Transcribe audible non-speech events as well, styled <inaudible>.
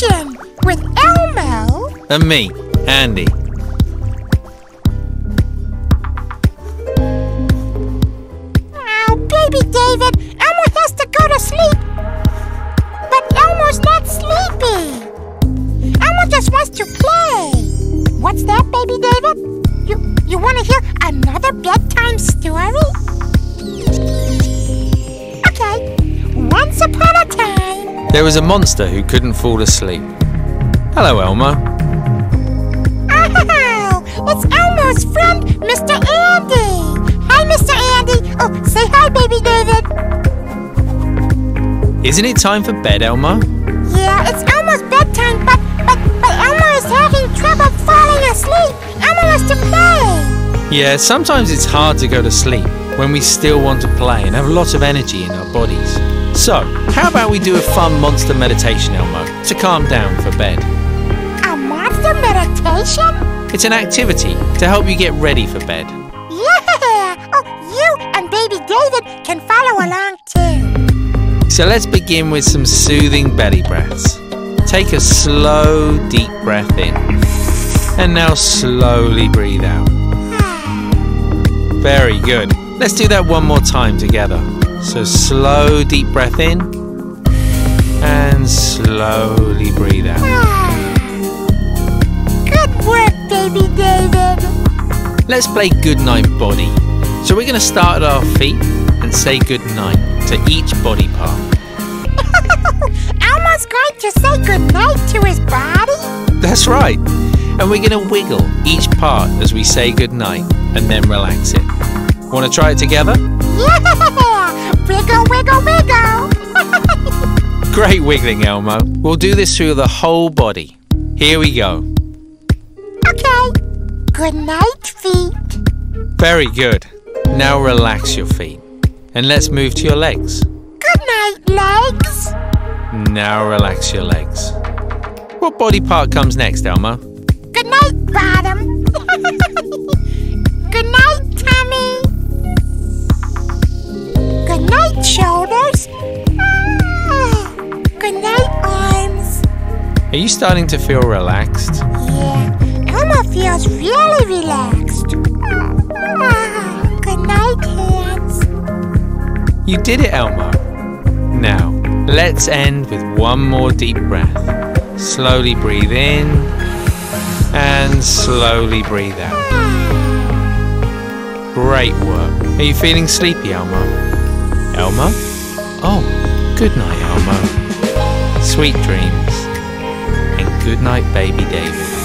meditation with Elmo. And me, Andy. Oh, baby David, Elmo has to go to sleep. But Elmo's not sleepy. Elmo just wants to play. What's that, baby David? You you want to hear another bedtime story? Okay. Once upon a time. There was a monster who couldn't fall asleep. Hello, Elmo. Oh, it's Elmo's friend, Mr. Andy. Hi, Mr. Andy. Oh, say hi, baby David. Isn't it time for bed, Elmo? Yeah, it's Elmo's bedtime, but but but Elmo is having trouble falling asleep. Elmo wants to play. Yeah, sometimes it's hard to go to sleep when we still want to play and have lots of energy in our bodies. So, how about we do a fun monster meditation, Elmo, to calm down for bed? A monster meditation? It's an activity to help you get ready for bed. Yeah. Oh, you and baby David can follow along too. So let's begin with some soothing belly breaths. Take a slow, deep breath in. And now slowly breathe out. Hmm. Very good. Let's do that one more time together. So slow, deep breath in. And slowly breathe out. Good work, baby David. Let's play Goodnight Body. So we're going to start at our feet and say goodnight to each body part. <laughs> Elmo's going to say goodnight to his body? That's right. And we're going to wiggle each part as we say goodnight and then relax it. Want to try it together? Yeah! <laughs> Wiggle, wiggle, wiggle! <laughs> Great wiggling, Elmo. We'll do this through the whole body. Here we go. okay. Good night, feet. Very good. Now relax your feet. And let's move to your legs. Good night, legs. Now relax your legs. What body part comes next, Elmo? Good night, bottom. Night, shoulders. Ah, Good night, arms. Are you starting to feel relaxed? Yeah, Elmo feels really relaxed. Ah, Good night, hands. You did it, Elmo. Now, let's end with one more deep breath. Slowly breathe in and slowly breathe out. Great work. Are you feeling sleepy, Elmo? Elmo? Oh, good night, Elmo. Sweet dreams. And good night, baby David.